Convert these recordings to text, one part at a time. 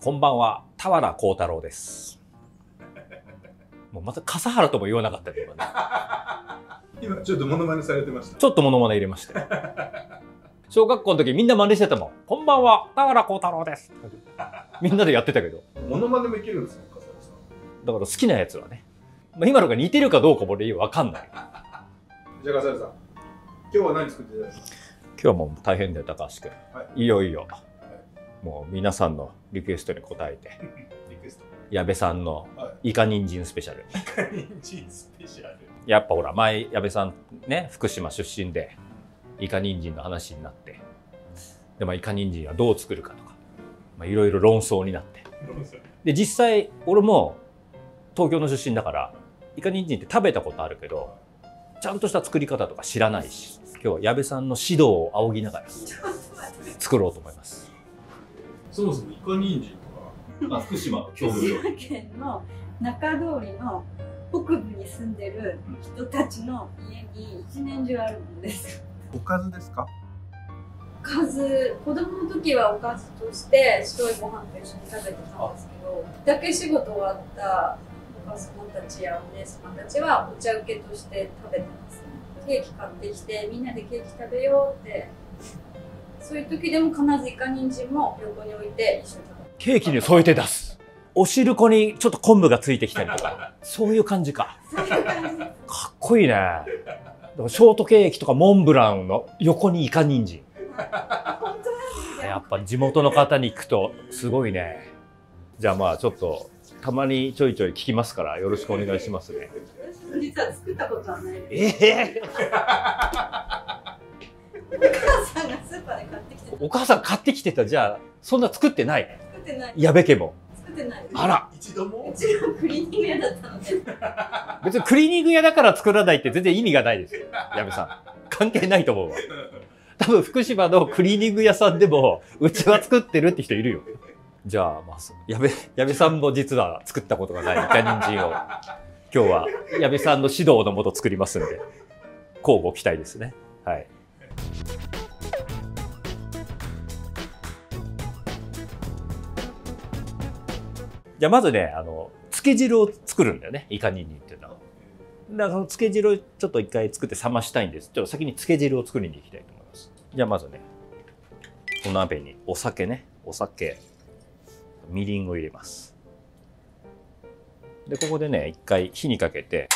こんばんは、田原幸太郎です。もうまた笠原とも言わなかったね、今ね。今ちょっとモノマネされてました。ちょっとモノマネ入れました。小学校の時みんな真似してたもん。こんばんは、田原幸太郎です。みんなでやってたけど。モノマネもいけるんですね、笠原さん。だから好きなやつはね。まあ、今のが似てるかどうかも俺わかんない。じゃあ笠原さん、今日は何作っていただきますか？今日はもう大変だよ、高橋君。、はいいよいよ。もう皆さんのリクエストに応えて、リクエスト。矢部さんのはイカ人参スペシャル。い。人参スペシャル。やっぱほら、前、矢部さんね、福島出身で、イカ人参の話になって、で、まあ、イカ人参はどう作るかとか、まあ、いろいろ論争になって。で、実際、俺も東京の出身だから、イカ人参って食べたことあるけど、ちゃんとした作り方とか知らないし、今日は矢部さんの指導を仰ぎながら作ろうと思います。そもそもイカ人参とか、あ福島の福島県の中通りの北部に住んでる人たちの家に一年中あるんですよ。おかずですか？おかず。子供の時はおかずとして白いご飯と一緒に食べてたんですけどだけ仕事終わったお母様たちやお姉様たちはお茶受けとして食べてます。ケーキ買ってきてみんなでケーキ食べようってそういう時でも必ずイカ人参も横に置いて一緒に食べてケーキに添えて出す。お汁粉にちょっと昆布がついてきたりとか、そういう感じか。そういう感じですかっこいいね。ショートケーキとかモンブランの横にイカ人参。やっぱ地元の方に行くとすごいね。じゃあまあちょっとたまにちょいちょい聞きますからよろしくお願いしますね。実は作ったことはない。ええお母さんがスーパーで買ってきてお母さん買ってきてたじゃあそんな作ってない作ってない。矢部家も。作ってない。あら一度も？うちがクリーニング屋だったので。別にクリーニング屋だから作らないって全然意味がないですよ。矢部さん。関係ないと思うわ。多分福島のクリーニング屋さんでもうちは作ってるって人いるよ。じゃあ、まあ、矢部、矢部さんも実は作ったことがないイカ人参を今日は矢部さんの指導のもと作りますんで、交互期待ですね。はい。じゃあまずね、あの、漬け汁を作るんだよね、イカ人参っていうのは。だからその漬け汁をちょっと一回作って冷ましたいんです。ちょっと先に漬け汁を作りに行きたいと思います。じゃあまずね、お鍋にお酒ね、お酒、みりんを入れます。で、ここでね、一回火にかけて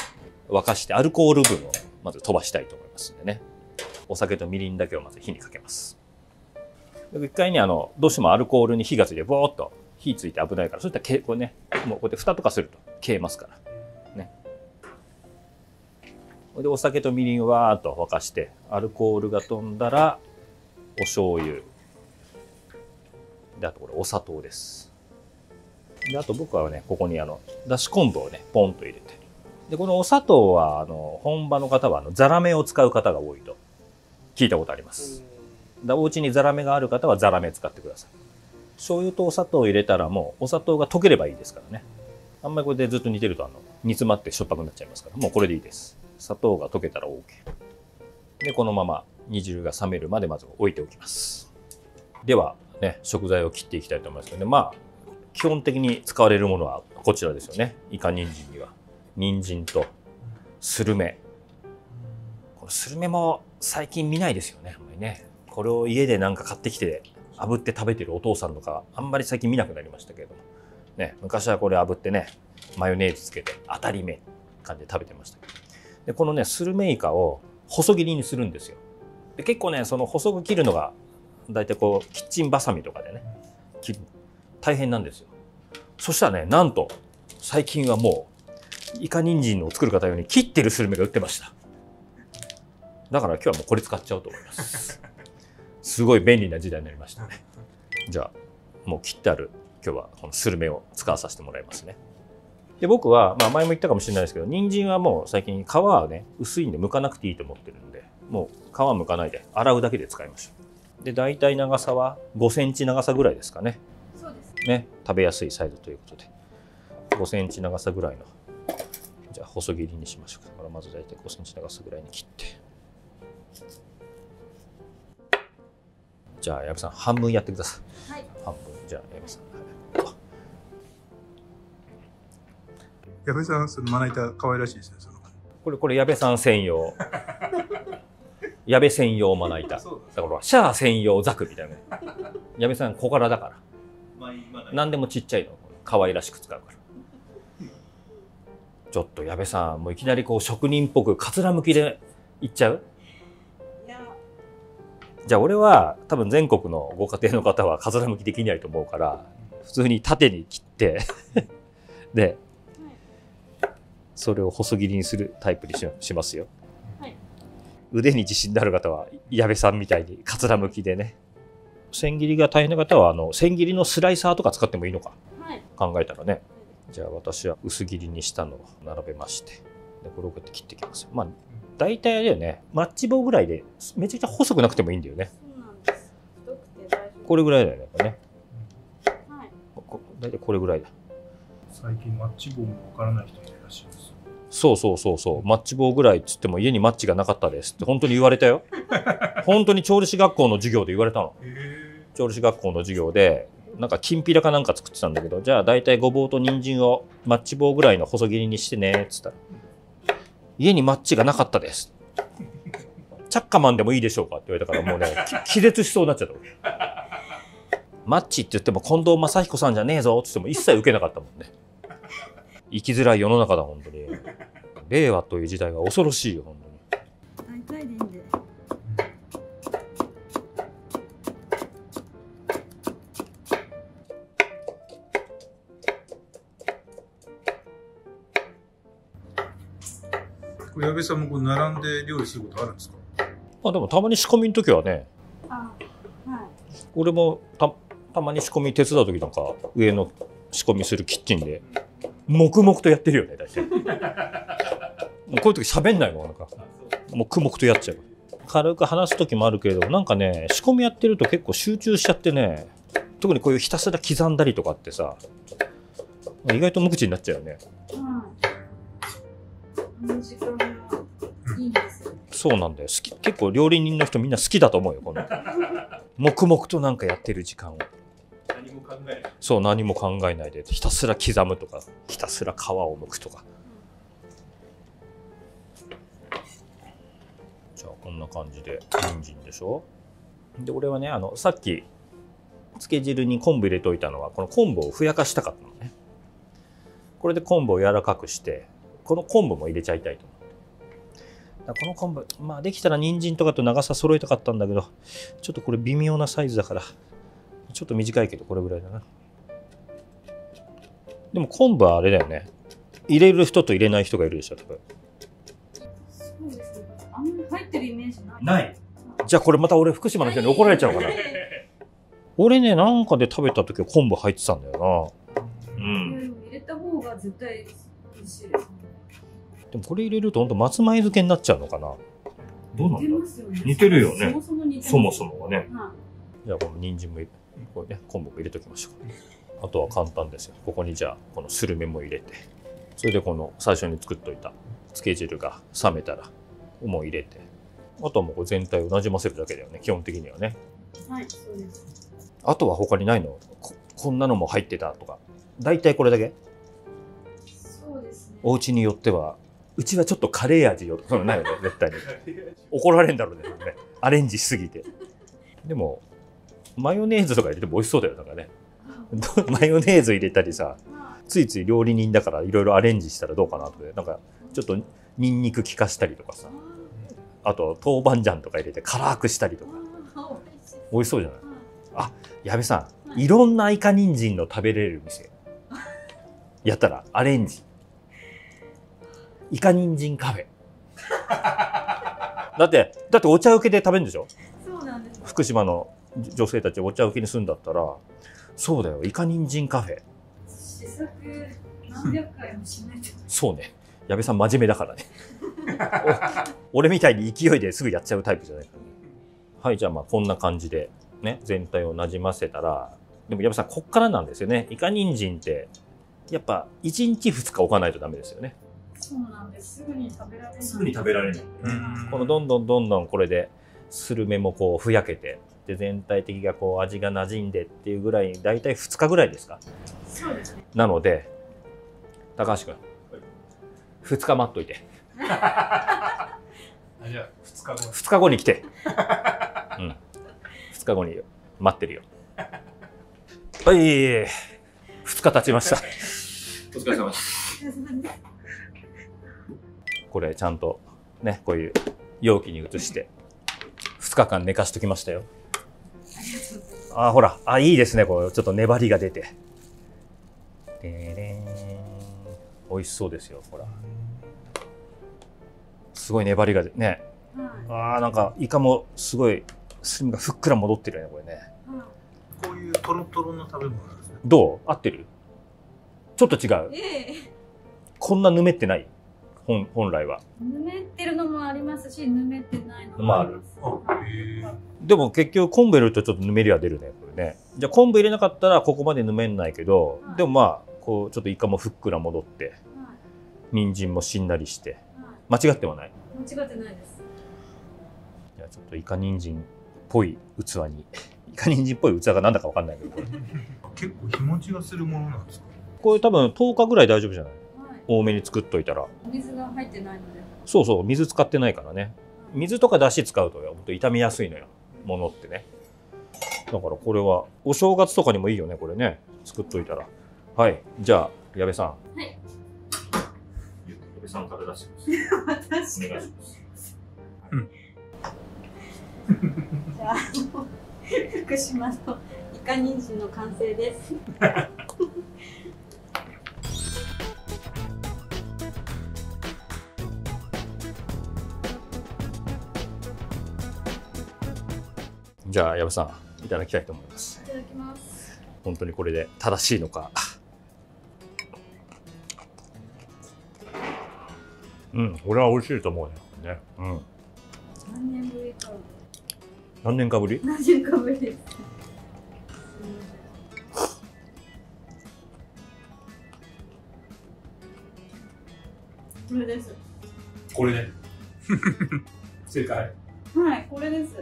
沸かしてアルコール分をまず飛ばしたいと思いますんでね。お酒とみりんだけをまず火にかけます。一回ね、あの、どうしてもアルコールに火がついて、ボーっと火ついて危ないから、そういったらけ、これね、もうこうやって蓋とかすると消えますから。ね。で、お酒とみりんをわーっと沸かして、アルコールが飛んだら、お醤油。で、あとこれお砂糖です。で、あと僕はね、ここにあの、だし昆布をね、ポンと入れて。で、このお砂糖は、あの、本場の方は、あの、ザラメを使う方が多いと聞いたことあります。だお家にザラメがある方はザラメ使ってください。醤油とお砂糖を入れたらもうお砂糖が溶ければいいですからね。あんまりこれでずっと煮てるとあの煮詰まってしょっぱくなっちゃいますから、もうこれでいいです。砂糖が溶けたら OK。で、このまま煮汁が冷めるまでまず置いておきます。では、ね、食材を切っていきたいと思いますけどね、まあ、基本的に使われるものはこちらですよね。イカ人参には。人参とスルメ。このスルメも最近見ないですよね、あんまりね。これを家でなんか買ってきて炙って食べてるお父さんとかあんまり最近見なくなりましたけれども、ね、昔はこれ炙ってねマヨネーズつけて当たり目感じで食べてましたけど。でこのねスルメイカを細切りにするんですよ。で結構ねその細く切るのが大体こうキッチンバサミとかでね切る大変なんですよ。そしたらねなんと最近はもうイカ人参を作る方用に切ってるスルメが売ってました。だから今日はもうこれ使っちゃおうと思いますすごい便利な時代になりましたね。じゃあ、もう切ってある、今日はこのスルメを使わさせてもらいますね。で、僕は、まあ前も言ったかもしれないですけど、人参はもう最近皮はね、薄いんで剥かなくていいと思ってるんで、もう皮剥かないで洗うだけで使いましょう。で、大体長さは5センチ長さぐらいですかね。そうです。ね、食べやすいサイズということで。5センチ長さぐらいの、じゃあ細切りにしましょうか。だからまず大体5センチ長さぐらいに切って。じゃあ矢部さん半分やってください、はい、半分じゃあ矢部さん矢部さん、そのまな板可愛らしいですね。そのこれ、これ矢部さん専用。矢部専用まな板。だからシャア専用ザクみたいな。矢部さん小柄だから。何でもちっちゃいの、可愛らしく使うから。ちょっと矢部さん、もういきなりこう職人っぽくかつらむきでいっちゃう？じゃあ俺は多分全国のご家庭の方はかつらむきできないと思うから、普通に縦に切って、で、それを細切りにするタイプにししますよ。はい腕に自信のある方は矢部さんみたいにかつらむきでね。千切りが大変な方はあの千切りのスライサーとか使ってもいいのかはい。考えたらね。じゃあ私は薄切りにしたのを並べまして、でこれをこうやって切っていきます。まあ大体あれだよね、マッチ棒ぐらいでめちゃくちゃ細くなくてもいいんだよね。そうなんです。太くて大丈これぐらいだよね。やっぱね夫。はい。ここ大体これぐらいだ。最近マッチ棒もわからない人もいるらしいです。そうそうそうそう。マッチ棒ぐらいっつっても家にマッチがなかったですって本当に言われたよ。本当に調理師学校の授業で言われたの。へ調理師学校の授業で、なんかきんぴらかなんか作ってたんだけど、じゃあ大体ごぼうと人参をマッチ棒ぐらいの細切りにしてね、っつったら。家にマッチがなかったです。チャッカマンでもいいでしょうかって言われたからもうね、き気絶しそうになっちゃった。マッチって言っても近藤正彦さんじゃねえぞって言っても一切受けなかったもんね。生きづらい世の中だ、本当に。令和という時代が恐ろしいよ、本当に。矢部さんもこう並んで料理することあるんですか？まあでもたまに仕込みの時はね、あ、はい。俺もたたまに仕込み手伝う時なんか上の仕込みするキッチンで黙々とやってるよね大体。もうこういう時喋んないもんなんか。黙々とやっちゃう。軽く話す時もあるけれどなんかね仕込みやってると結構集中しちゃってね特にこういうひたすら刻んだりとかってさ意外と無口になっちゃうよね。はい。そうなんだよ。好き結構料理人の人みんな好きだと思うよこの。黙々となんかやってる時間を。何も考えない。そう何も考えないでひたすら刻むとかひたすら皮を剥くとか。じゃあこんな感じで人参でしょ。で俺はねあのさっき漬け汁に昆布入れといたのはこの昆布をふやかしたかったのね。これで昆布を柔らかくしてこの昆布も入れちゃいたいとだこの昆布まあできたら人参とかと長さ揃えたかったんだけどちょっとこれ微妙なサイズだからちょっと短いけどこれぐらいだな。でも昆布はあれだよね。入れる人と入れない人がいるでしょ多分。そうですね。あんまり入ってるイメージない。ない。じゃあこれまた俺福島の人に怒られちゃうかな。俺ねなんかで食べた時は昆布入ってたんだよな。うでんも入れた方が絶対美味しいですね。でもこれ入れるとほんと松前漬けになっちゃうのかな？どうなんだ似てるよね。そもそもはね。はじゃあこの人参もこれね昆布も入れときましょうあとは簡単ですよ。ここにじゃあこのスルメも入れて。それでこの最初に作っといた漬け汁が冷めたらもう入れて。あとはもう全体をなじませるだけだよね。基本的にはね。い。はい、そうです。あとは他にないの？ここんなのも入ってたとか。大体これだけ？そうですね。お家によってはうちはちょっとカレー味よとかそういうのないよね 絶対に。怒られるんだろうねね。アレンジしすぎて。でもマヨネーズとか入れても美味しそうだよなんかね。どマヨネーズ入れたりさまついつい料理人だからいろいろアレンジしたらどうかなとかなんかちょっとニンニク効かしたりとかさ。あ、あと豆板醤とか入れて辛くしたりとか。あ、美味しそう。じゃない？は矢部さん。いろんなイカ人参の食べれる店。やったらアレンジイカ人参カフェ。だってだってお茶受けで食べるんでしょ？いそうなんです。福島の女性たちお茶受けに住んだったらそうだよイカ人参カフェ。試作何百回もしないと。そうね。矢部さん真面目だからね。お俺みたいに勢いですぐやっちゃうタイプじゃないからね。はいじゃあまあこんな感じでね全体をなじませたらでも矢部さんこっからなんですよね。イカ人参ってやっぱ1日2日置かないとダメですよねそうなんです。すぐに食べられない。すぐに食べられこのどんどんどんどんこれでスルメもこうふやけてで全体的がこう味が馴染んでっていうぐらい大体2日ぐらいですか？そうですね。なので高橋君2日待っといて。あじゃあ2日後2日後に来て。うん。2日後に待ってるよ。はい2日経ちました。お疲れ様ですこれちゃんとねこういう容器に移して2日間寝かしときましたよ。あーほらあいいですねこうちょっと粘りが出て。でれん。美味しそうですよほら。すごい粘りが出ね。はあーなんかイカもすごいスリムがふっくら戻ってるよねこれね。こういうトロトロの食べ物なんですね。どう？合ってる？ちょっと違う。いええ。こんなぬめってない？本本来は。ぬめってるのもありますしぬめってないのもまああります、でも結局昆布入れるとちょっとぬめりは出るねこれね。じゃあ昆布入れなかったらここまでぬめんないけど、はい。でもまあこうちょっとイカもふっくら戻ってはい。人参もしんなりして。は間違ってはない。い間違ってないです。じゃあちょっとイカ人参っぽい器に イカ人参っぽい器が何だか分かんないけどこれ。結構日持ちがするものなんですか？これ多分10日ぐらい大丈夫じゃない？多めに作っといたら。お水が入ってないので。そうそう水使ってないからね。水とかだし使うと本当傷みやすいのよ。ものってね。だからこれはお正月とかにもいいよねこれね。作っといたら。はいじゃあ矢部さん。はい。矢部さんから出してます。私お願いします。じゃあ福島のイカ人参の完成です じゃあ矢部さんいただきたいと思います。いただきます。本当にこれで正しいのか。うんこれは美味しいと思うねね。うん。何年ぶりか何年かぶり？何年かぶりです？これですこれで正解。はいこれです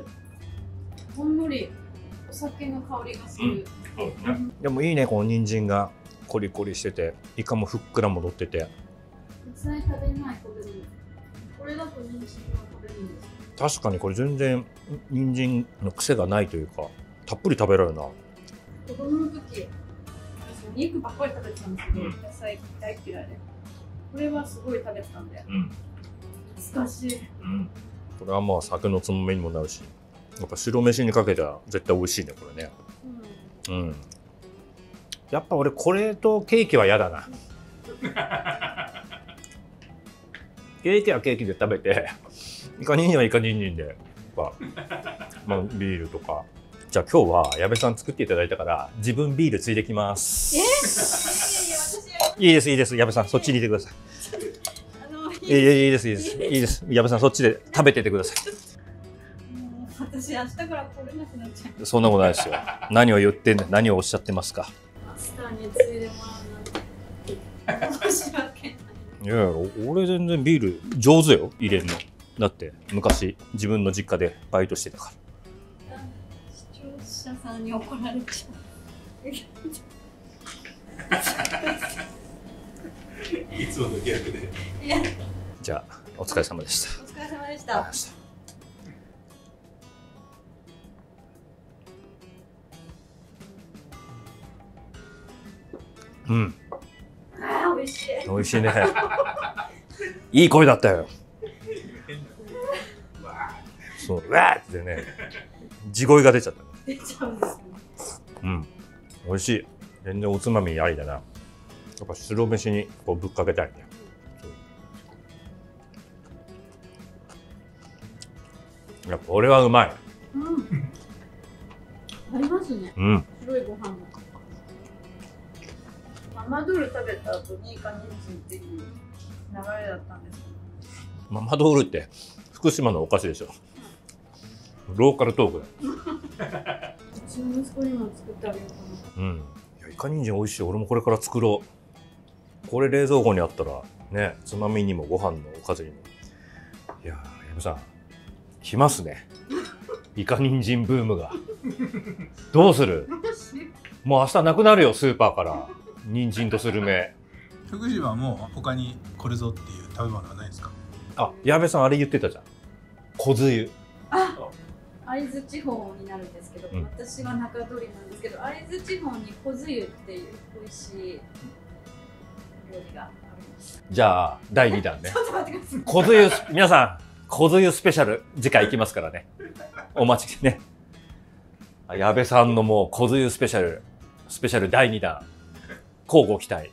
ほんのりお酒の香りがする、でもいいねこの人参が。コリコリしててイカもふっくら戻ってて。実際食べないとでもこれだと人参は食べるんです確かにこれ全然人参の癖がないというかたっぷり食べられるな。子供の時私肉ばっかり食べてたんですけど、うん。野菜大嫌いで。これはすごい食べてたんで。うん、懐かしい。これはまあ酒のつまみにもなるしやっぱ白飯にかけたら絶対美味しいねこれね。うん。やっぱ俺これとケーキは嫌だな。ケーキはケーキで食べてイカニンニンはイカニンニンでやっぱ、まあ、ビールとか。じゃあ今日は矢部さん作っていただいたから自分ビールついできます。え？いやいですいいです。矢部さんそっちにいてください。いいいいですいいです。いいです。矢部さんそっちで食べててくださもう私明日から来れなくなっちゃう。いそんなことないですよ。何を言ってんの何をおっしゃってますか。明日についでもらうなんて申し訳ないいやいや俺全然ビール上手よ入れるの。だって昔自分の実家でバイトしてたから。視聴者さんに怒られちゃ いつもの逆で。ういや。じゃあお疲れ様でした。お疲れ様でしたうん。あー美味しい。美味しいね。いい声だったよ。そう。うわーってね地声が出ちゃった。出ちゃうんですよね。うん。美味しい。全然おつまみありだな。やっぱ白飯にこうぶっかけたいね。やっぱ俺はうまい。うん。ありますね。うん。白いご飯もママドール食べた後にイカ人参っていう流れだったんですママドールって福島のお菓子でしょ。ローカルトークだ。ようちの息子にも作ってあげようかな。うん。いやイカ人参美味しい。俺もこれから作ろう。これ冷蔵庫にあったらねつまみにもご飯のおかずにも。いやー矢部さん来ますね。イカ人参ブームが。どうする？もう明日なくなるよスーパーから人参とスルメ。福島も他にこれぞっていう食べ物はないんですか？あ矢部さんあれ言ってたじゃん。小つゆ会津地方になるんですけど、うん。私は中通りなんですけど会津地方に小津湯っていう美味しい料理があります。じゃあ第2弾ね。小つゆ皆さん小つゆスペシャル次回行きますからね。お待ちね。あ矢部さんのもう小つゆスペシャルスペシャル第2弾交互期待。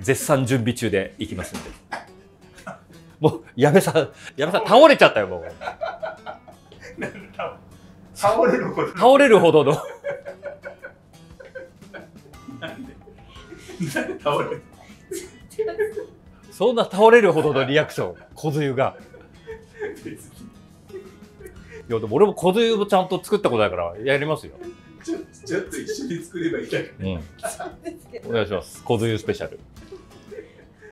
絶賛準備中で行きますんで。もう矢部さん矢部さん倒れちゃったよもう。倒れるほど。倒れるほどの。倒れる？そんな倒れるほどのリアクション小つゆが。いやでも俺も小つゆもちゃんと作ったことだからやりますよちょっと一緒に作ればいいじゃん。うんお願いします。小つゆスペシャル